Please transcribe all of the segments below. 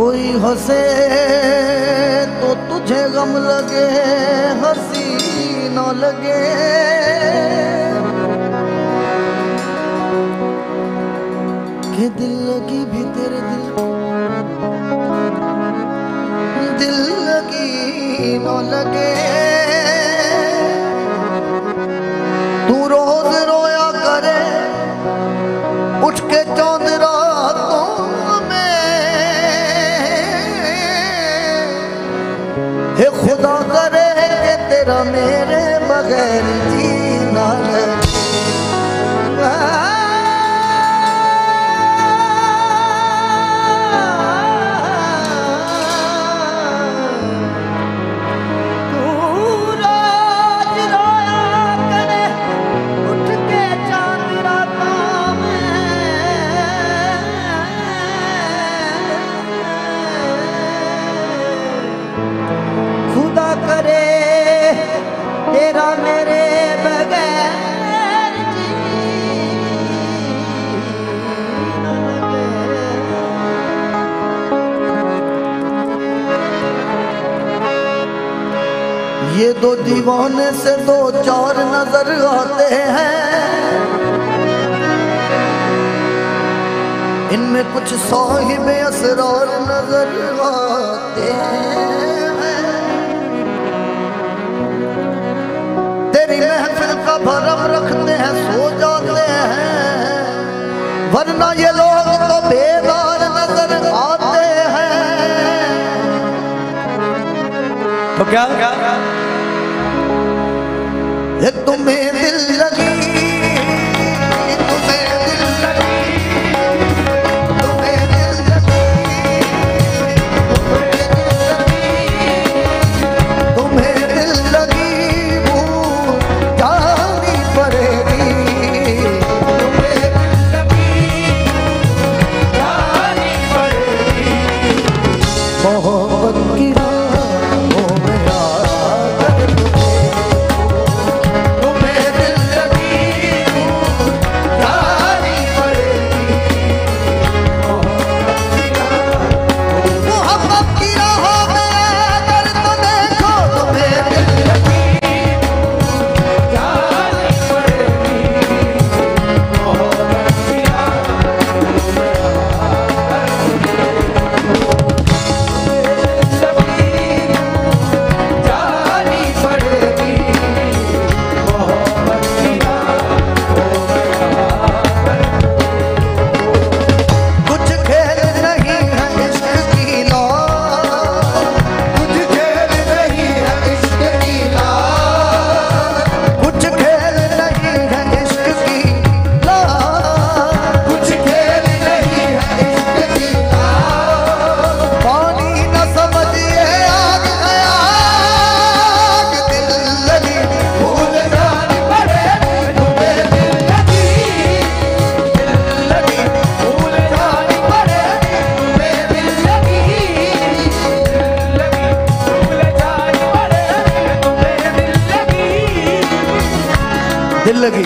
کوئی ہنسے تو تجھے غم لگے، ہنسی نہ لگے۔ کہ دل لگی بھی تیرے دل دل لگی نہ لگے۔ تو روز رویا کرے، اٹھ کے چاند میرے بغیر جی دو دیوانے سے دو چار نظر آتے ہیں۔ ان میں کچھ صاحب اسرار نظر آتے ہیں۔ تیری محفل کا بھرم رکھتے ہیں، سو جاتے ہیں۔ ورنہ یہ لوگ تو بیدار نظر آتے ہیں۔ تو کیا؟ تمہیں دل ਲੱਗੀ।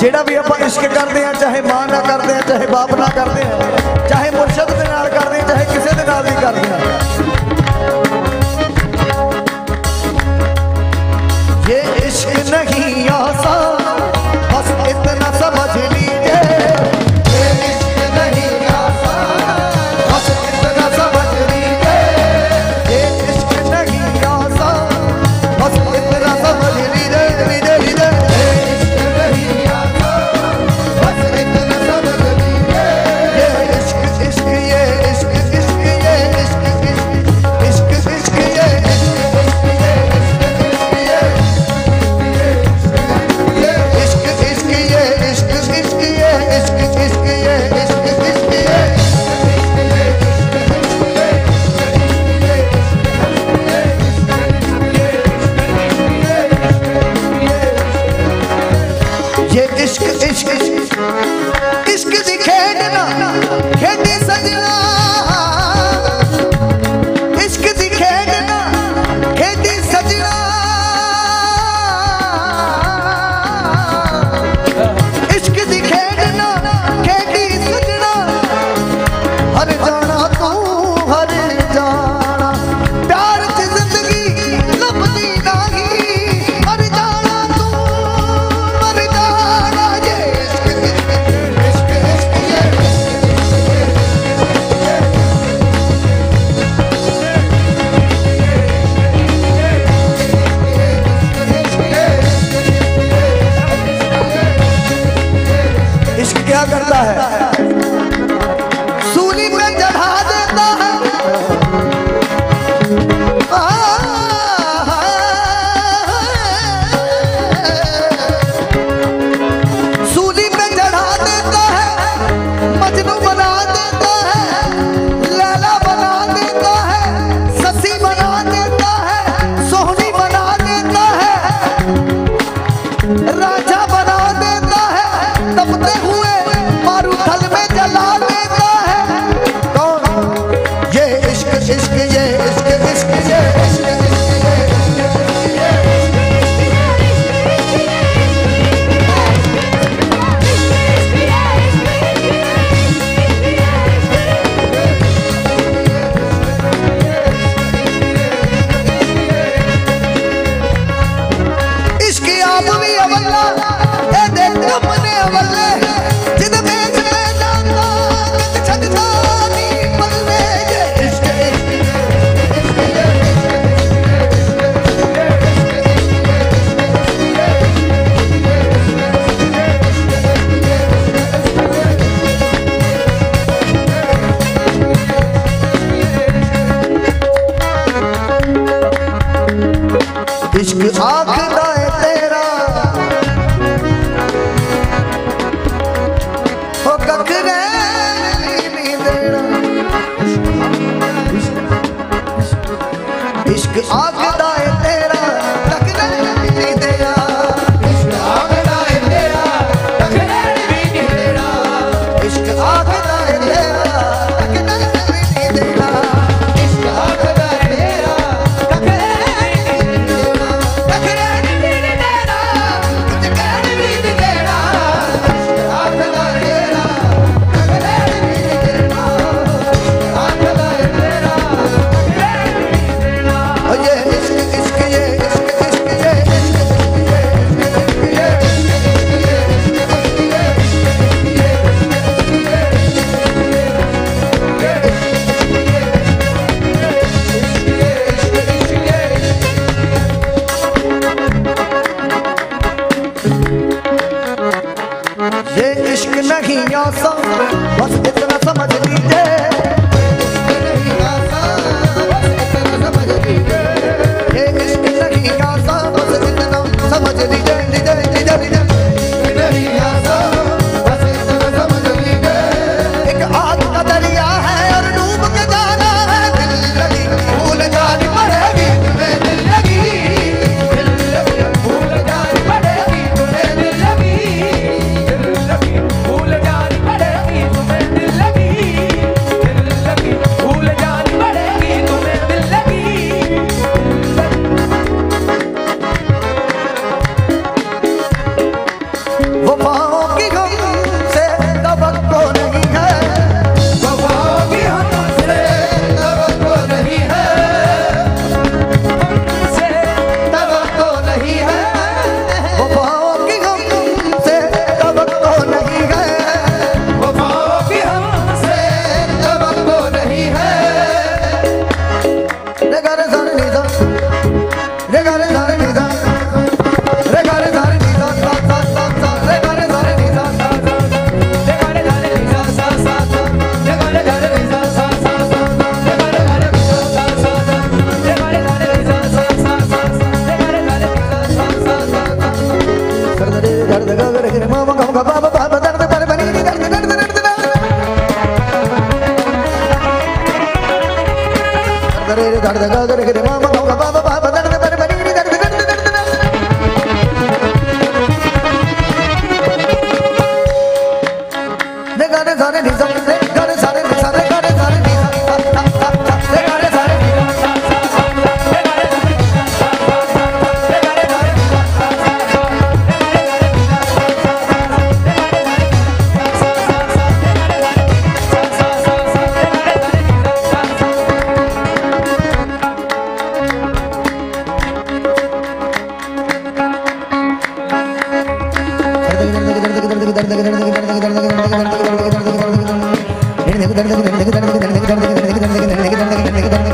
ਜਿਹੜਾ ਵੀ ਆਪਾਂ ਇਸ਼ਕ ਕਰਦੇ ਆ ਚਾਹੇ ਮਾਂ ਨਾਲ ਕਰਦੇ ਆ ਚਾਹੇ ਬਾਪ ਨਾਲ ਕਰਦੇ ਆ ਚਾਹੇ ਮੁਰਸ਼ਦ ਦੇ ਨਾਲ ਕਰਦੇ ਆ ਚਾਹੇ ਕਿਸੇ ਦੇ ਨਾਲ ਵੀ ਕਰਦੇ ਆ God is தடகு தடகு தடகு தடகு தடகு தடகு தடகு தடகு தடகு தடகு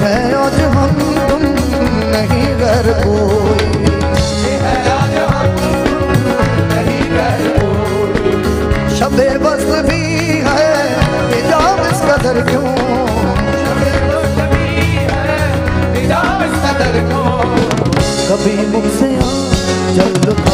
ہے آج ہم تم نہیں گھر کوئی شب بس بھی ہے نظام اس قدر کیوں؟ کبھی مجھ سے آ جلد